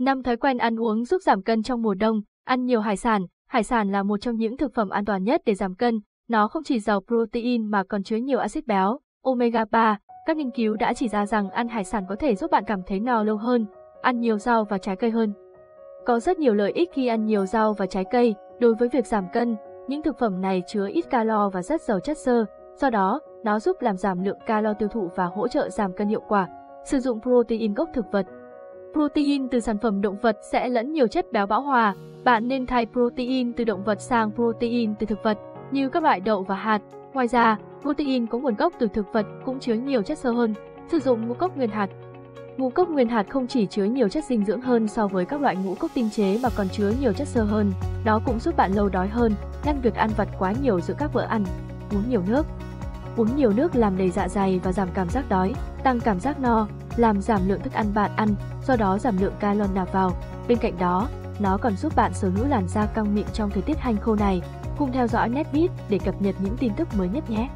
Năm thói quen ăn uống giúp giảm cân trong mùa đông, ăn nhiều hải sản. Hải sản là một trong những thực phẩm an toàn nhất để giảm cân. Nó không chỉ giàu protein mà còn chứa nhiều axit béo, omega 3. Các nghiên cứu đã chỉ ra rằng ăn hải sản có thể giúp bạn cảm thấy no lâu hơn, ăn nhiều rau và trái cây hơn. Có rất nhiều lợi ích khi ăn nhiều rau và trái cây, đối với việc giảm cân, những thực phẩm này chứa ít calo và rất giàu chất xơ, do đó, nó giúp làm giảm lượng calo tiêu thụ và hỗ trợ giảm cân hiệu quả. Sử dụng protein gốc thực vật Protein từ sản phẩm động vật sẽ lẫn nhiều chất béo bão hòa. Bạn nên thay protein từ động vật sang protein từ thực vật, như các loại đậu và hạt. Ngoài ra, protein có nguồn gốc từ thực vật cũng chứa nhiều chất xơ hơn. Sử dụng ngũ cốc nguyên hạt Ngũ cốc nguyên hạt không chỉ chứa nhiều chất dinh dưỡng hơn so với các loại ngũ cốc tinh chế mà còn chứa nhiều chất xơ hơn. Đó cũng giúp bạn lâu đói hơn, ngăn việc ăn vặt quá nhiều giữa các bữa ăn. Uống nhiều nước Uống nhiều nước làm đầy dạ dày và giảm cảm giác đói, tăng cảm giác no, làm giảm lượng thức ăn bạn ăn, do đó giảm lượng calo nạp vào. Bên cạnh đó, nó còn giúp bạn sở hữu làn da căng mịn trong thời tiết hanh khô này. Cùng theo dõi Netbeat để cập nhật những tin tức mới nhất nhé!